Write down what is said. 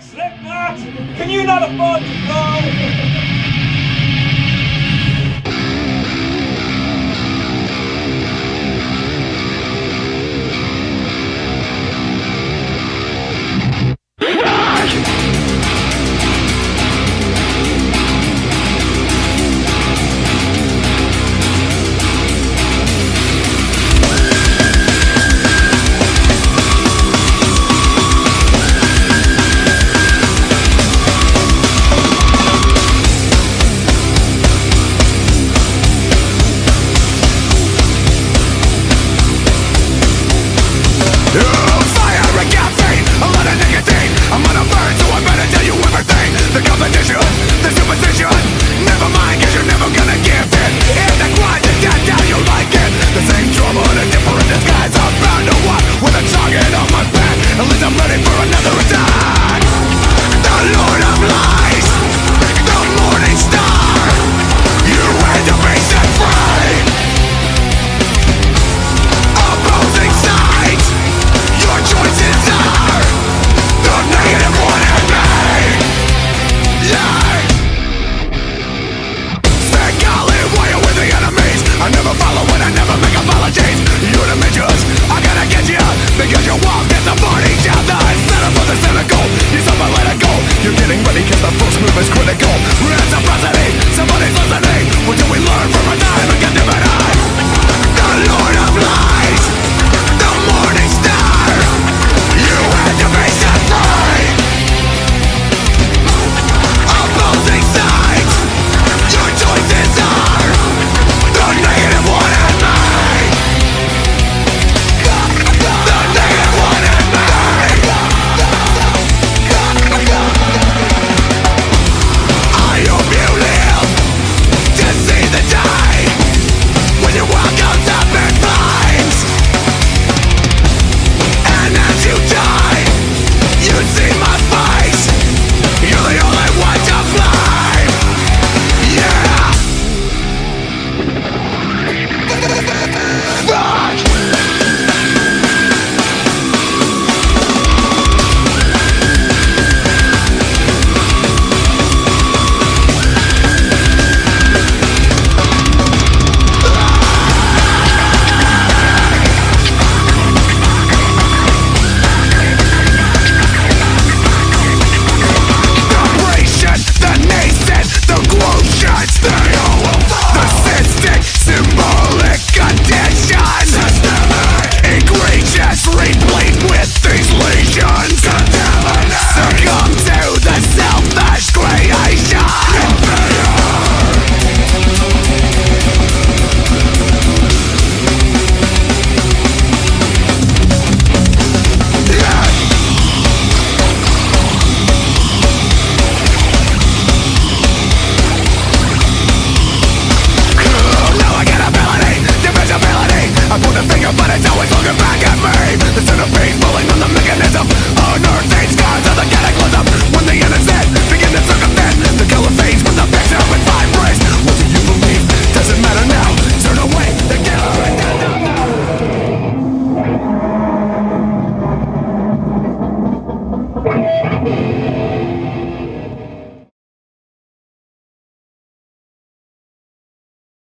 Slipknot? Can you not afford to go? Because